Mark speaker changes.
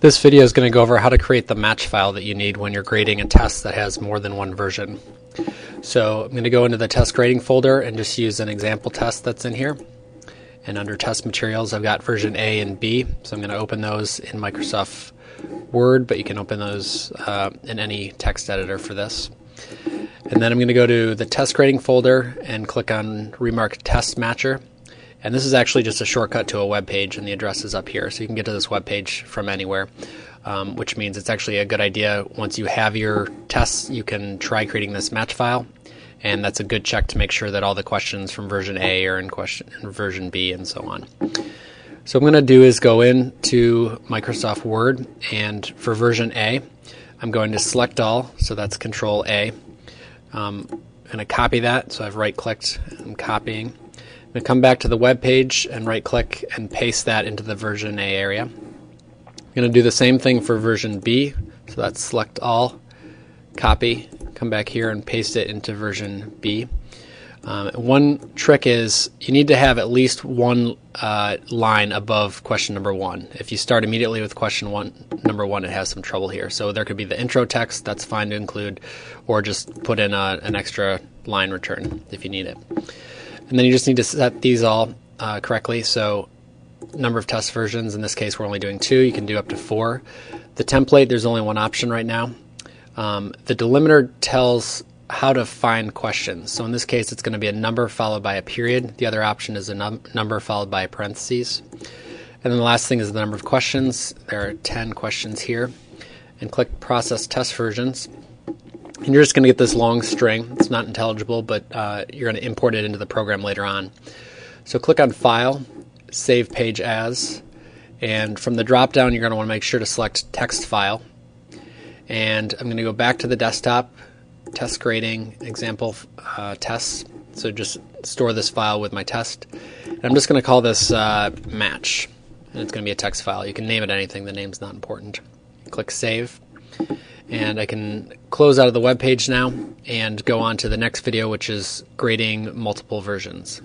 Speaker 1: This video is going to go over how to create the match file that you need when you're grading a test that has more than one version. So I'm going to go into the test grading folder and just use an example test that's in here. And under test materials, I've got version A and B. So I'm going to open those in Microsoft Word, but you can open those uh, in any text editor for this. And then I'm going to go to the test grading folder and click on Remark Test Matcher. And this is actually just a shortcut to a web page, and the address is up here. So you can get to this web page from anywhere, um, which means it's actually a good idea. Once you have your tests, you can try creating this match file. And that's a good check to make sure that all the questions from version A are in, question, in version B and so on. So what I'm going to do is go into Microsoft Word, and for version A, I'm going to select all, so that's Control A. Um, I'm going to copy that, so I've right clicked and copying. I'm going to come back to the web page and right click and paste that into the version A area. I'm going to do the same thing for version B. So that's select all, copy, come back here and paste it into version B. Um, one trick is you need to have at least one uh, line above question number one. If you start immediately with question one, number one, it has some trouble here. So there could be the intro text, that's fine to include, or just put in a, an extra line return if you need it. And then you just need to set these all uh, correctly. So number of test versions, in this case we're only doing two, you can do up to four. The template, there's only one option right now. Um, the delimiter tells how to find questions. So in this case, it's going to be a number followed by a period. The other option is a num- number followed by parentheses. And then the last thing is the number of questions. There are 10 questions here. And click Process Test Versions. And you're just going to get this long string. It's not intelligible, but uh, you're going to import it into the program later on. So click on File, Save Page As, and from the drop down, you're going to want to make sure to select Text File. And I'm going to go back to the desktop, test grading, example uh, tests. So just store this file with my test. And I'm just going to call this uh, match. And it's going to be a text file. You can name it anything, the name's not important. Click Save and I can close out of the web page now and go on to the next video, which is grading multiple versions.